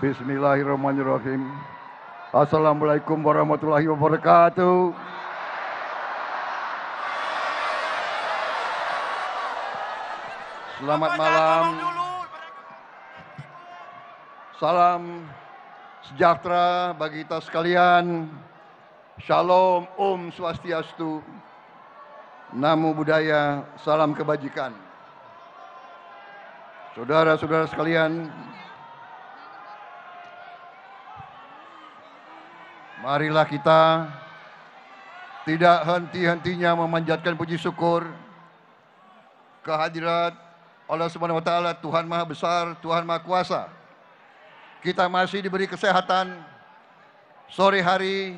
Bismillahirrahmanirrahim. Assalamualaikum warahmatullahi wabarakatuh. Selamat malam. Salam sejahtera bagi kita sekalian. Shalom, Om Swastiastu. Namo Buddhaya, salam kebajikan. Saudara-saudara sekalian, marilah kita tidak henti-hentinya memanjatkan puji syukur kehadirat Allah Subhanahu wa taala Tuhan Maha Besar, Tuhan Maha Kuasa. Kita masih diberi kesehatan sore hari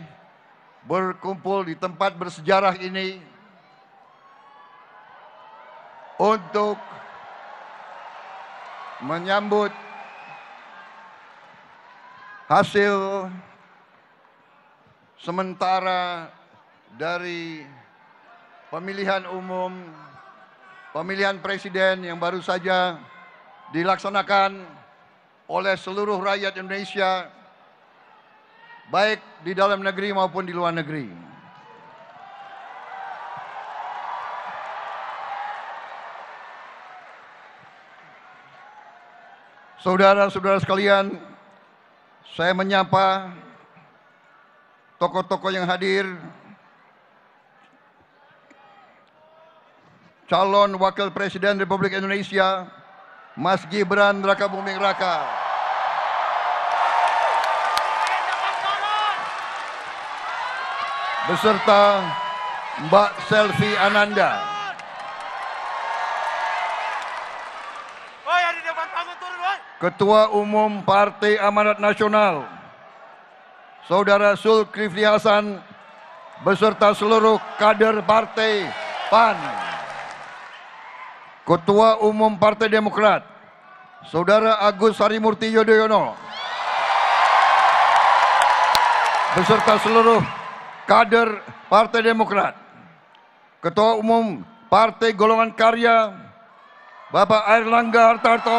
berkumpul di tempat bersejarah ini untuk menyambut hasil sementara dari pemilihan umum pemilihan presiden yang baru saja dilaksanakan oleh seluruh rakyat Indonesia baik di dalam negeri maupun di luar negeri. Saudara-saudara sekalian, saya menyapa tokoh-tokoh yang hadir, calon wakil presiden Republik Indonesia, Mas Gibran Raka Buming Raka. beserta Mbak Selvi Ananda. Ketua Umum Partai Amanat Nasional, Saudara Zulkifli Hasan, beserta seluruh kader Partai PAN. Ketua Umum Partai Demokrat, Saudara Agus Harimurti Yudhoyono, beserta seluruh kader Partai Demokrat, Ketua Umum Partai Golongan Karya, Bapak Airlangga Hartarto,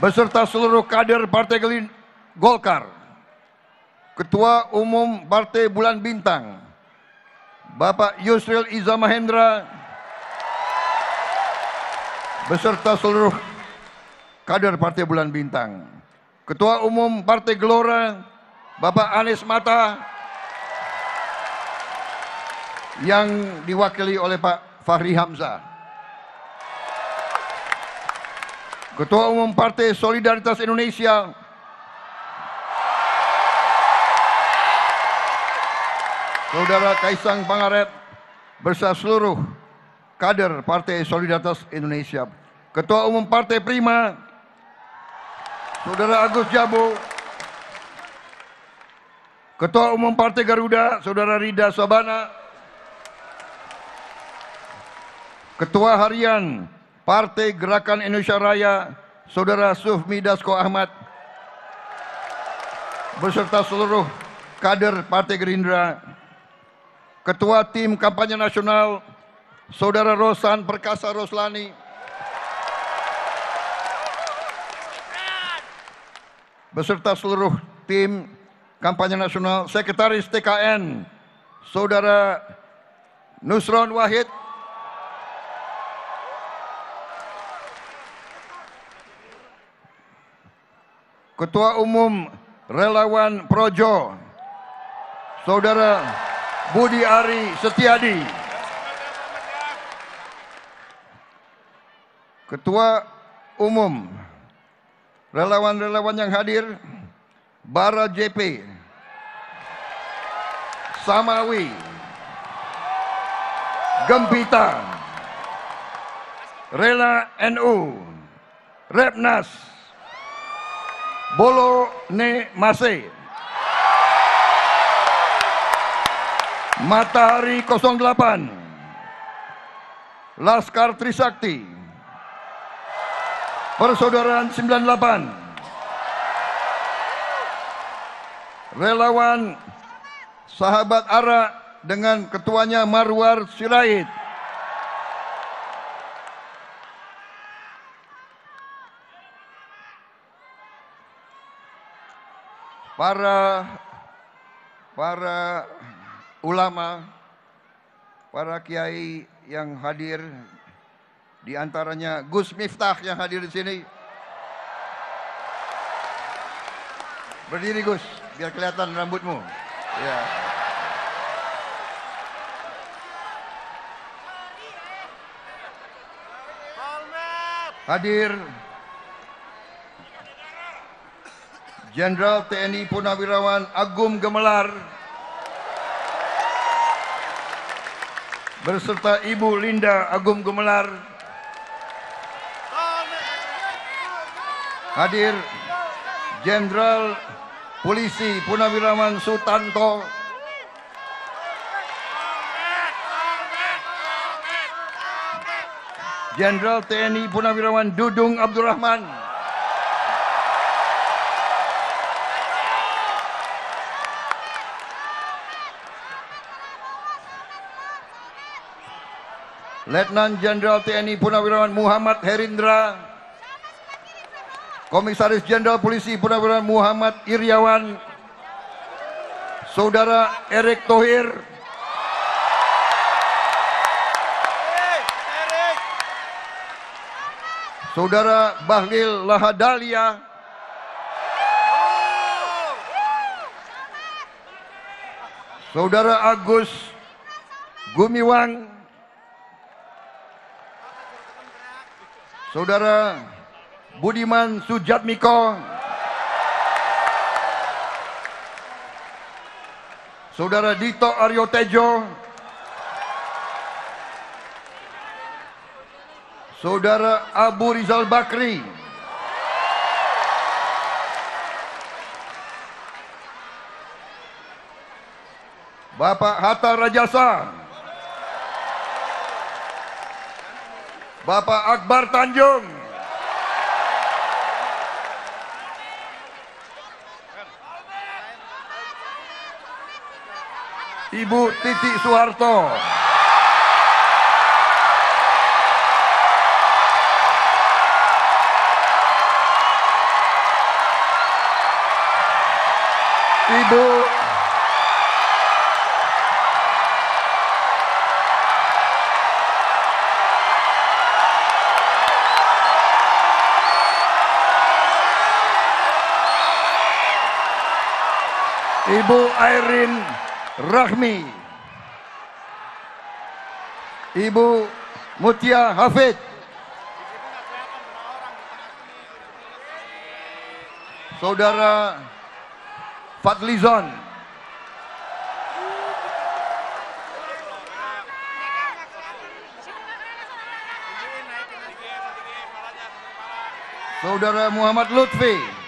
beserta seluruh kader Partai Golkar, Ketua Umum Partai Bulan Bintang, Bapak Yusril Iza Mahendra, beserta seluruh kader Partai Bulan Bintang, Ketua Umum Partai Gelora, Bapak Anies Mata yang diwakili oleh Pak Fahri Hamzah. Ketua Umum Partai Solidaritas Indonesia Saudara Kaisang Pangarep bersama seluruh kader Partai Solidaritas Indonesia. Ketua Umum Partai Prima Saudara Agus Jabo Ketua Umum Partai Garuda, Saudara Rida Sabana. Ketua Harian Partai Gerakan Indonesia Raya, Saudara Sufmi Dasko Ahmad. Beserta seluruh kader Partai Gerindra. Ketua Tim Kampanye Nasional, Saudara Rosan Perkasa Roslani. Beserta seluruh tim kampanye nasional Sekretaris TKN Saudara Nusron Wahid Ketua Umum Relawan Projo Saudara Budi Ari Setiadi. Ketua Umum Relawan-relawan yang hadir Bara JP, Samawi, Gempita, Rela NU, Repnas, Bolo Ne Mase, Matahari 08, Laskar Trisakti, Persaudaraan 98, relawan sahabat Ara dengan ketuanya Marwar Sirait. Para para ulama, para kiai yang hadir, di antaranya Gus Miftah yang hadir di sini. Berdiri Gus, biar kelihatan rambutmu. Ya. Hadir Jenderal TNI Purnawirawan Agum Gemelar berserta Ibu Linda Agum Gemelar hadir Jenderal Polisi Purnawirawan Sutanto Jenderal TNI Purnawirawan Dudung Abdurrahman Letnan Jenderal TNI Purnawirawan Muhammad Herindra. Komisaris Jenderal Polisi Purnawirawan Muhammad Iriawan Saudara Erik Thohir. Saudara Bahlil Lahadalia. Saudara Agus Gumiwang Saudara Budiman Sujatmiko. Saudara Dito Aryo Tejo. Saudara Abu Rizal Bakri. Bapak Hatta Rajasa Bapak Akbar Tanjung. Ibu Titi Soeharto. Ibu Ibu Airin Rahmi. Ibu Mutia Hafid. Saudara Fadlizon. Saudara Muhammad Lutfi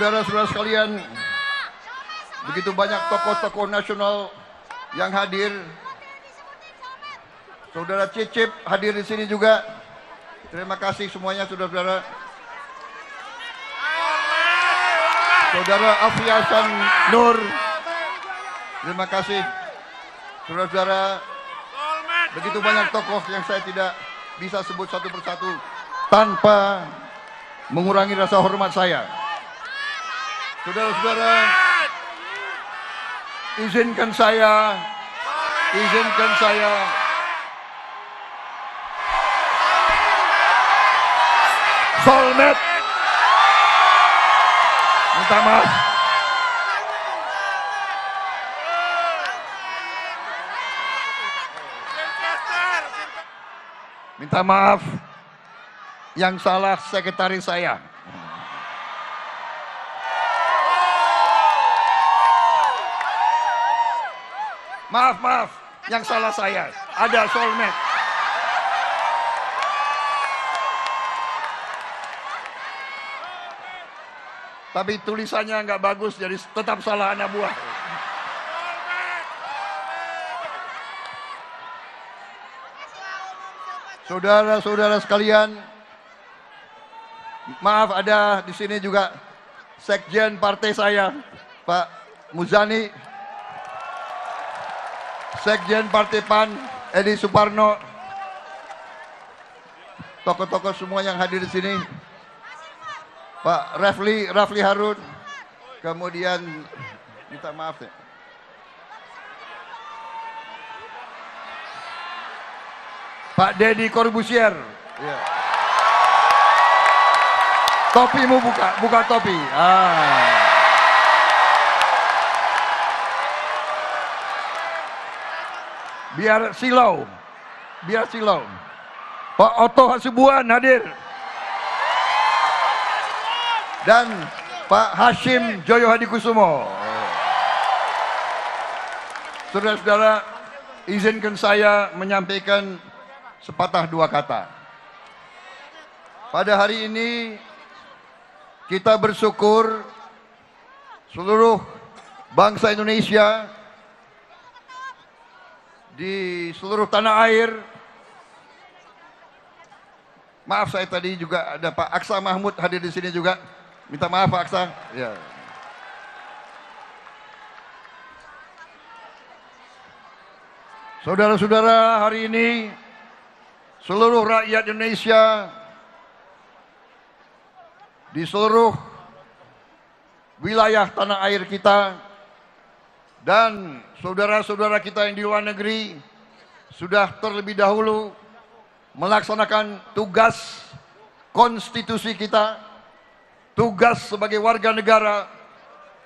Saudara-saudara sekalian, begitu banyak tokoh-tokoh nasional yang hadir. Saudara Cicip hadir di sini juga. Terima kasih semuanya saudara-saudara. Saudara Afiasan Nur. Terima kasih. Saudara-saudara, begitu banyak tokoh yang saya tidak bisa sebut satu persatu tanpa mengurangi rasa hormat saya. Saudara-saudara, izinkan saya, izinkan saya. Solmed. Minta maaf. Minta maaf. Yang salah sekretaris saya Maaf, maaf. Yang salah saya. Ada soulmate. Tapi tulisannya nggak bagus, jadi tetap salah anak buah. Saudara-saudara sekalian, maaf ada di sini juga sekjen partai saya, Pak Muzani. Sekjen Partai PAN Edi Suparno tokoh-tokoh semua yang hadir di sini. Pak Rafli, Rafli Harun, kemudian minta maaf ya. Pak Dedi Corbusier. Ya. Topimu buka, buka topi. Ah. Biar silau. Biar silau. Pak Otto Hasibuan hadir. Dan Pak Hashim Joyo Hadikusumo. Saudara-saudara, izinkan saya menyampaikan sepatah dua kata. Pada hari ini kita bersyukur seluruh bangsa Indonesia di seluruh tanah air. Maaf saya tadi juga ada Pak Aksa Mahmud hadir di sini juga. Minta maaf Pak Aksa. Ya. Saudara-saudara, hari ini seluruh rakyat Indonesia di seluruh wilayah tanah air kita dan saudara-saudara kita yang di luar negeri sudah terlebih dahulu melaksanakan tugas konstitusi kita, tugas sebagai warga negara,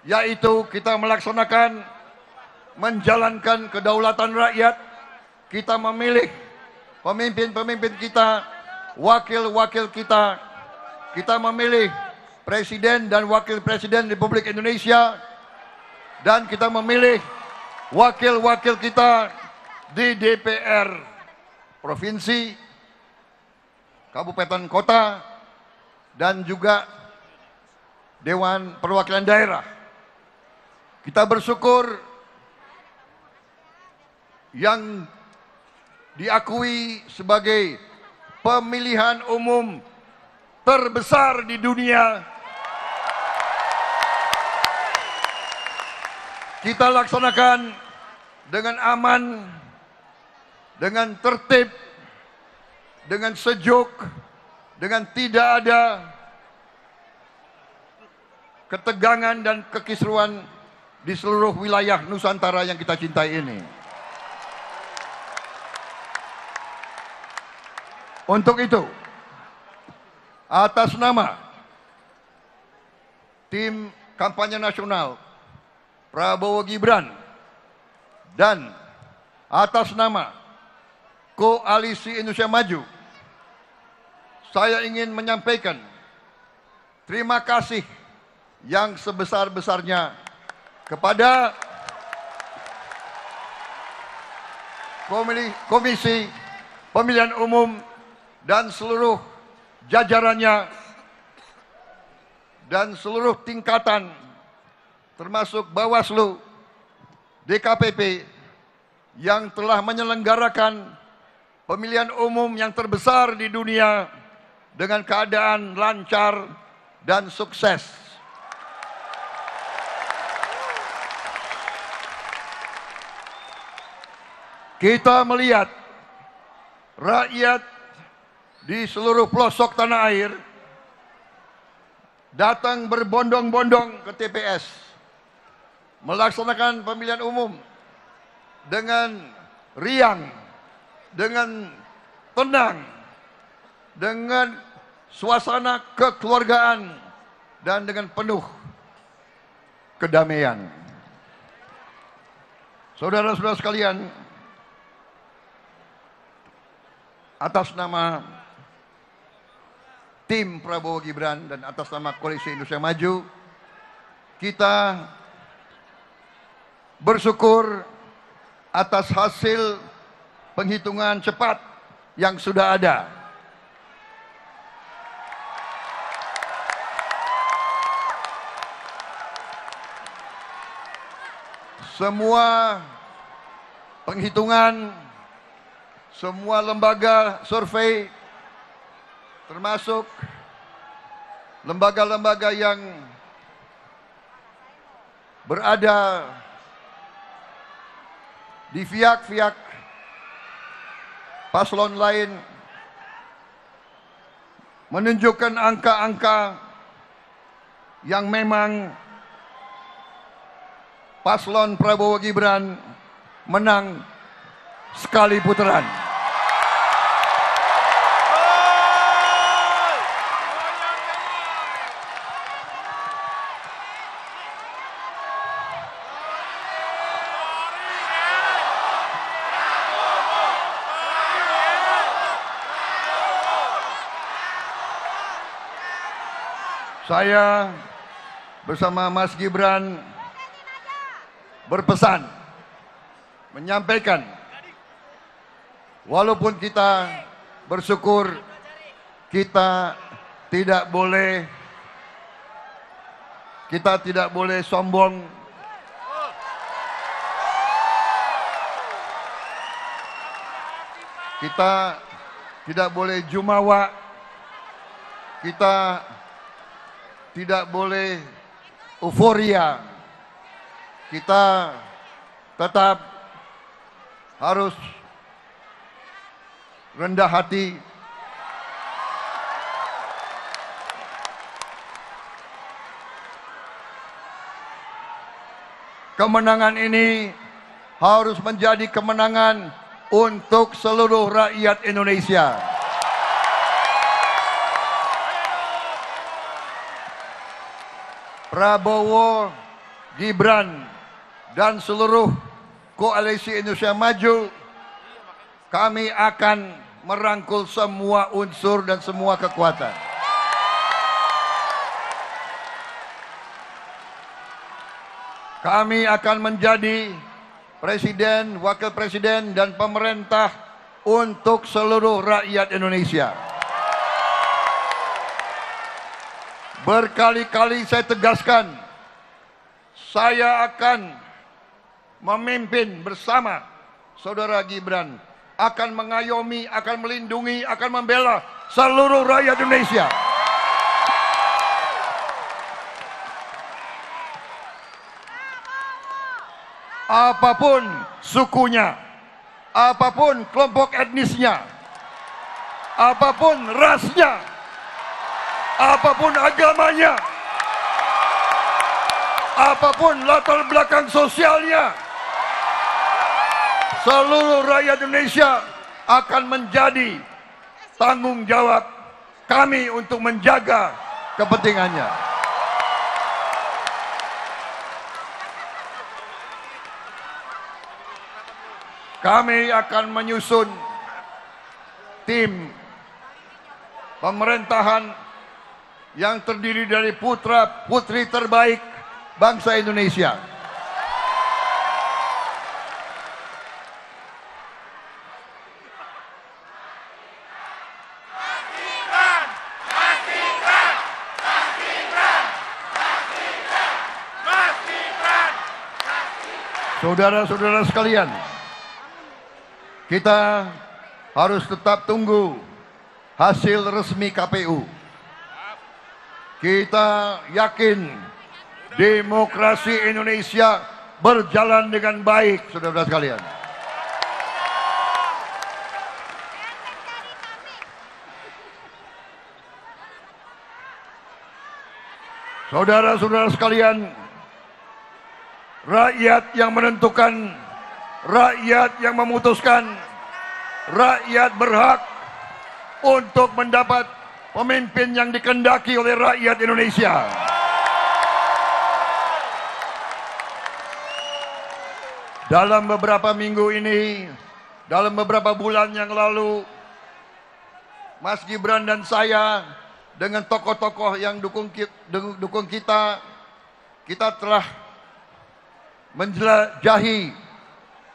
yaitu kita melaksanakan menjalankan kedaulatan rakyat, kita memilih pemimpin-pemimpin kita, wakil-wakil kita, kita memilih presiden dan wakil presiden Republik Indonesia, dan kita memilih wakil-wakil kita di DPR provinsi, kabupaten kota, dan juga Dewan Perwakilan Daerah. Kita bersyukur yang diakui sebagai pemilihan umum terbesar di dunia. Kita laksanakan dengan aman, dengan tertib, dengan sejuk, dengan tidak ada ketegangan dan kekisruan di seluruh wilayah Nusantara yang kita cintai ini. Untuk itu, atas nama tim kampanye nasional Prabowo Gibran dan atas nama Koalisi Indonesia Maju, saya ingin menyampaikan terima kasih yang sebesar-besarnya kepada Komisi Pemilihan Umum dan seluruh jajarannya dan seluruh tingkatan termasuk Bawaslu, DKPP yang telah menyelenggarakan pemilihan umum yang terbesar di dunia dengan keadaan lancar dan sukses. Kita melihat rakyat di seluruh pelosok tanah air datang berbondong-bondong ke TPS melaksanakan pemilihan umum dengan riang, dengan tenang, dengan suasana kekeluargaan dan dengan penuh kedamaian. Saudara-saudara sekalian, atas nama tim Prabowo Gibran dan atas nama Koalisi Indonesia Maju, kita bersyukur atas hasil penghitungan cepat yang sudah ada. Semua penghitungan semua lembaga survei termasuk lembaga-lembaga yang berada di pihak-pihak paslon lain menunjukkan angka-angka yang memang paslon Prabowo Gibran menang sekali putaran. Saya bersama Mas Gibran berpesan menyampaikan walaupun kita bersyukur kita tidak boleh kita tidak boleh sombong. Kita tidak boleh jumawa. Kita tidak boleh euforia. Kita tetap harus rendah hati. Kemenangan ini harus menjadi kemenangan untuk seluruh rakyat Indonesia. Prabowo, Gibran, dan seluruh koalisi Indonesia Maju, kami akan merangkul semua unsur dan semua kekuatan. Kami akan menjadi presiden, wakil presiden, dan pemerintah untuk seluruh rakyat Indonesia. Berkali-kali saya tegaskan, saya akan memimpin bersama saudara Gibran, akan mengayomi, akan melindungi, akan membela seluruh rakyat Indonesia. Apa pun sukunya, apa pun kelompok etnisnya, apa pun rasnya, apa pun agamanya, apa pun latar belakang sosialnya, seluruh rakyat Indonesia akan menjadi tanggung jawab kami untuk menjaga kepentingannya. Kami akan menyusun tim pemerintahan yang terdiri dari putra putri terbaik bangsa Indonesia. Saudara-saudara sekalian, kita harus tetap tunggu hasil resmi KPU. Kita yakin demokrasi Indonesia berjalan dengan baik, saudara-saudara sekalian. Saudara-saudara sekalian, rakyat yang menentukan, rakyat yang memutuskan, rakyat berhak untuk mendapat pemimpin yang dikendaki oleh rakyat Indonesia. Dalam beberapa minggu ini, dalam beberapa bulan yang lalu, Mas Gibran dan saya dengan tokoh-tokoh yang dukung, dukung kita, kita telah menjelajahi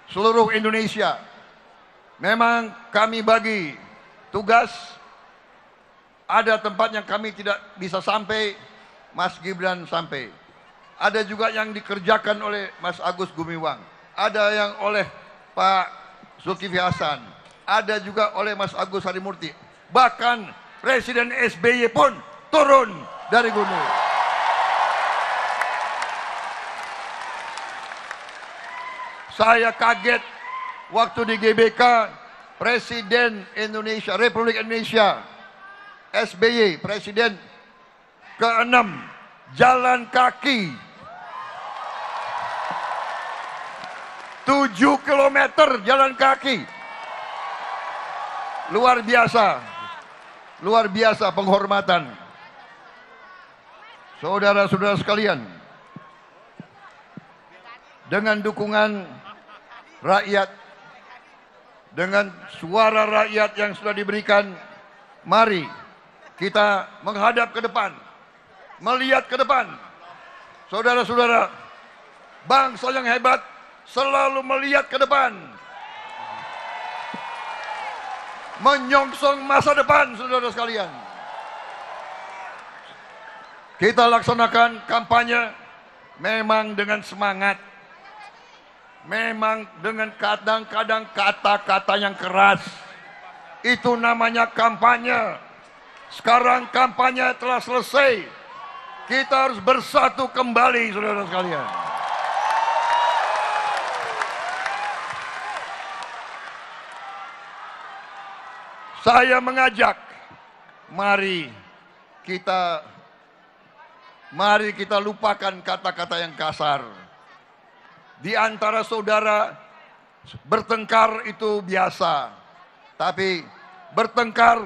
seluruh Indonesia. Memang kami bagi tugas ada tempat yang kami tidak bisa sampai, Mas Gibran sampai. Ada juga yang dikerjakan oleh Mas Agus Gumiwang. Ada yang oleh Pak Zulkifli Hasan. Ada juga oleh Mas Agus Harimurti. Bahkan Presiden SBY pun turun dari gunung. Saya kaget waktu di GBK Presiden Indonesia, Republik Indonesia SBY, Presiden ke-6, jalan kaki. 7 kilometer jalan kaki. Luar biasa. Luar biasa penghormatan. Saudara-saudara sekalian, dengan dukungan rakyat, dengan suara rakyat yang sudah diberikan, mari kita menghadap ke depan, melihat ke depan. Saudara-saudara, bangsa yang hebat selalu melihat ke depan. Menyongsong masa depan, saudara sekalian. Kita laksanakan kampanye memang dengan semangat. Memang dengan kadang-kadang kata-kata yang keras. Itu namanya kampanye. Sekarang kampanye telah selesai. Kita harus bersatu kembali, saudara sekalian. Saya mengajak, mari kita mari kita lupakan kata-kata yang kasar. Di antara saudara bertengkar itu biasa. Tapi bertengkar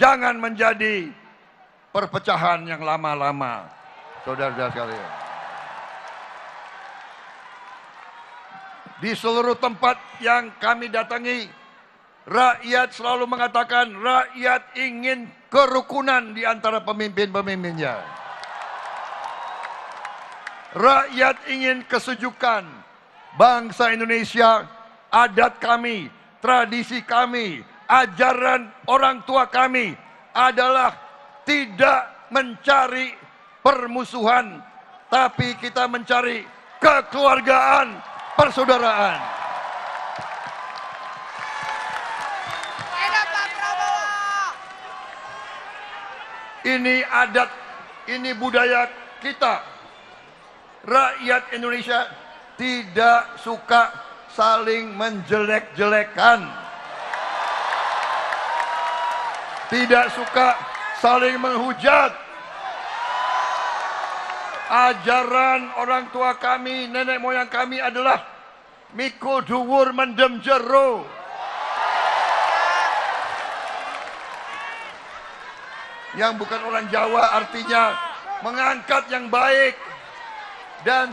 jangan menjadi perpecahan yang lama-lama. Saudara-saudara sekalian. Di seluruh tempat yang kami datangi, Rakyat selalu mengatakan rakyat ingin kerukunan di antara pemimpin-pemimpinnya. Rakyat ingin kesejukan. Bangsa Indonesia, adat kami, tradisi kami, ajaran orang tua kami adalah tidak mencari permusuhan, tapi kita mencari kekeluargaan, persaudaraan. Ini adat, ini budaya kita. Rakyat Indonesia tidak suka saling menjelek-jelekan. Tidak suka saling menghujat. Ajaran orang tua kami, nenek moyang kami adalah mikul duwur mendem jero. yang bukan orang Jawa artinya mengangkat yang baik dan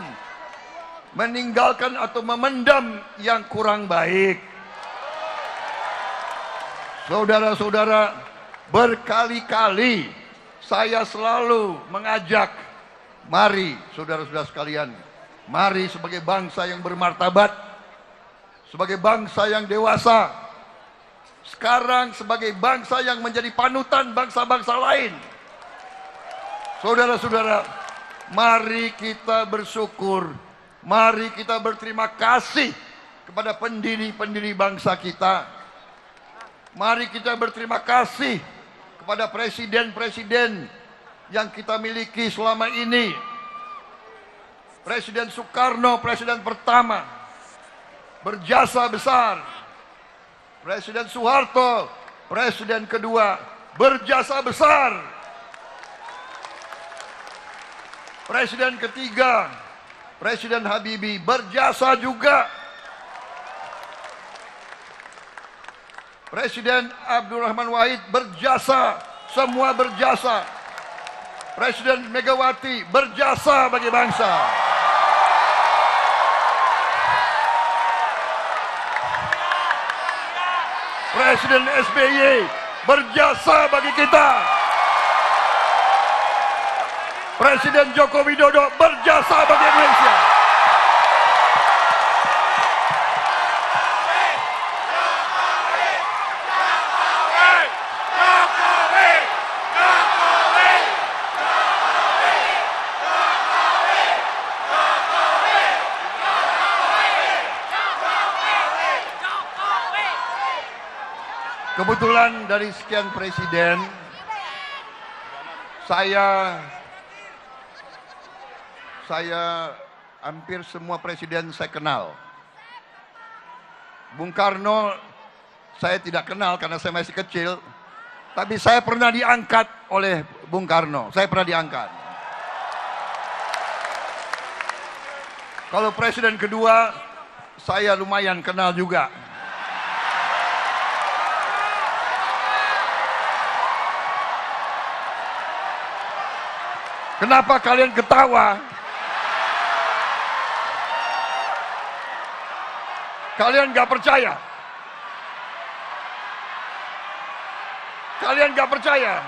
meninggalkan atau memendam yang kurang baik. Saudara-saudara, berkali-kali saya selalu mengajak, mari saudara-saudara sekalian, mari sebagai bangsa yang bermartabat, sebagai bangsa yang dewasa, sekarang sebagai bangsa yang menjadi panutan bangsa-bangsa lain. Saudara-saudara, mari kita bersyukur, mari kita berterima kasih kepada pendiri-pendiri bangsa kita. Mari kita berterima kasih kepada presiden-presiden yang kita miliki selama ini. Presiden Soekarno, presiden pertama, berjasa besar Presiden Soeharto, presiden kedua, berjasa besar. Presiden ketiga, Presiden Habibie berjasa juga. Presiden Abdurrahman Wahid berjasa, semua berjasa. Presiden Megawati berjasa bagi bangsa. Presiden SBY berjasa bagi kita. Presiden Joko Widodo berjasa bagi Indonesia. Kebetulan dari sekian presiden, saya saya hampir semua presiden saya kenal. Bung Karno saya tidak kenal karena saya masih kecil. Tapi saya pernah diangkat oleh Bung Karno. Saya pernah diangkat. Kalau presiden kedua, saya lumayan kenal juga. Kenapa kalian ketawa? Kalian gak percaya? Kalian gak percaya?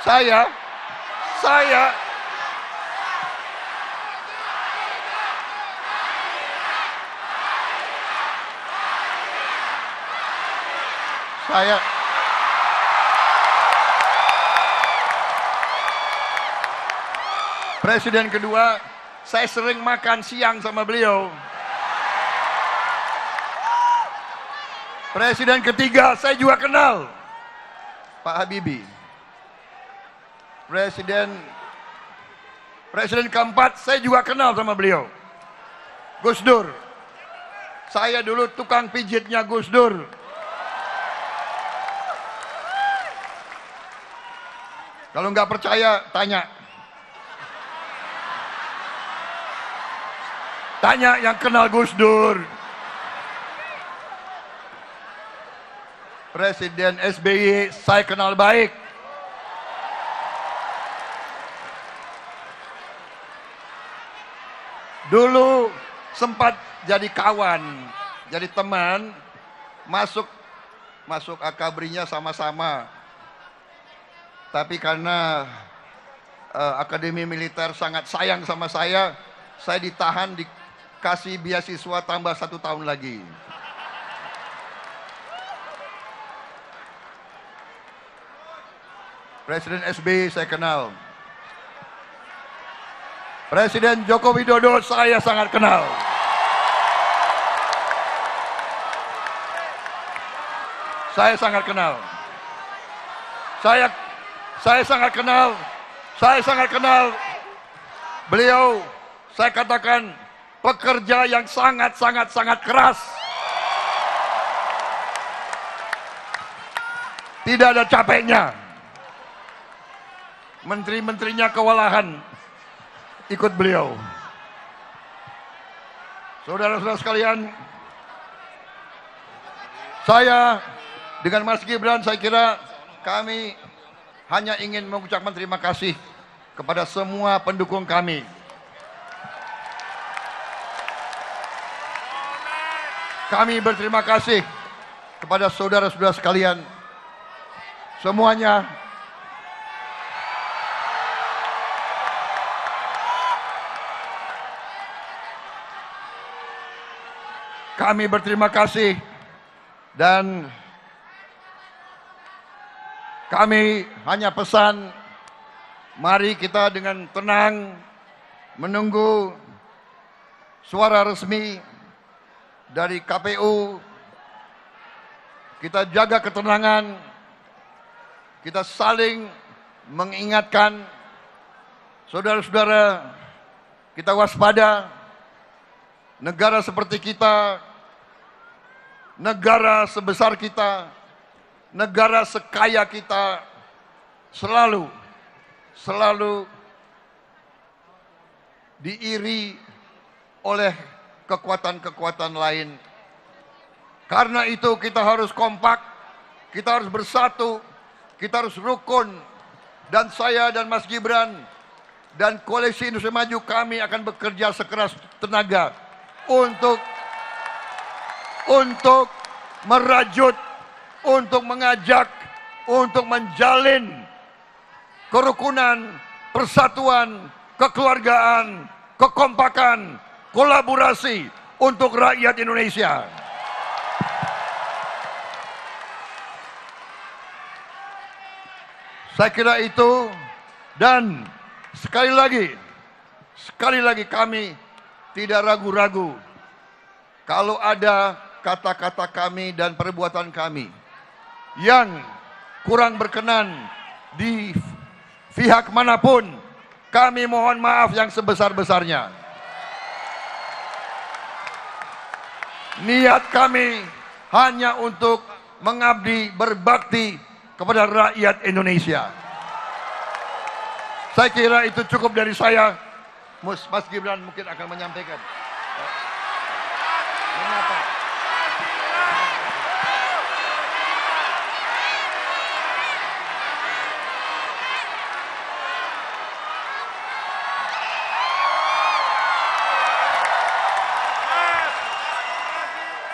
Saya, saya, saya, Presiden kedua, saya sering makan siang sama beliau. Presiden ketiga saya juga kenal. Pak Habibie. Presiden Presiden keempat saya juga kenal sama beliau. Gus Dur. Saya dulu tukang pijitnya Gus Dur. Kalau nggak percaya, tanya. Tanya yang kenal Gus Dur. Presiden SBY saya kenal baik. Dulu sempat jadi kawan, jadi teman, masuk masuk akabrinya sama-sama. Tapi karena uh, Akademi Militer sangat sayang sama saya, saya ditahan dikasih beasiswa tambah satu tahun lagi. Presiden SBY saya kenal. Presiden Joko Widodo saya sangat kenal. Saya sangat kenal. Saya saya sangat kenal. Saya sangat kenal. Beliau saya katakan pekerja yang sangat sangat sangat keras. Tidak ada capeknya menteri-menterinya kewalahan ikut beliau. Saudara-saudara sekalian, saya dengan Mas Gibran saya kira kami hanya ingin mengucapkan terima kasih kepada semua pendukung kami. Kami berterima kasih kepada saudara-saudara sekalian. Semuanya. Kami berterima kasih dan kami hanya pesan mari kita dengan tenang menunggu suara resmi dari KPU. Kita jaga ketenangan, kita saling mengingatkan. Saudara-saudara kita waspada. Negara seperti kita, negara sebesar kita, negara sekaya kita selalu selalu diiri oleh kekuatan-kekuatan lain. Karena itu kita harus kompak, kita harus bersatu, kita harus rukun. Dan saya dan Mas Gibran dan koalisi Indonesia Maju kami akan bekerja sekeras tenaga untuk untuk merajut, untuk mengajak, untuk menjalin kerukunan, persatuan, kekeluargaan, kekompakan, kolaborasi untuk rakyat Indonesia. Saya kira itu dan sekali lagi, sekali lagi kami tidak ragu-ragu. Kalau ada kata-kata kami dan perbuatan kami yang kurang berkenan di pihak mana pun, kami mohon maaf yang sebesar-besarnya. Niat kami hanya untuk mengabdi berbakti kepada rakyat Indonesia. Saya kira itu cukup dari saya. Mas Gibran mungkin akan menyampaikan.